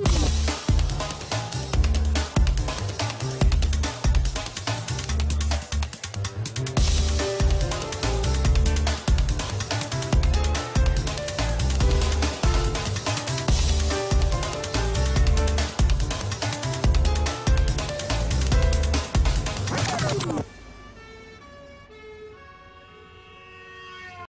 Bye.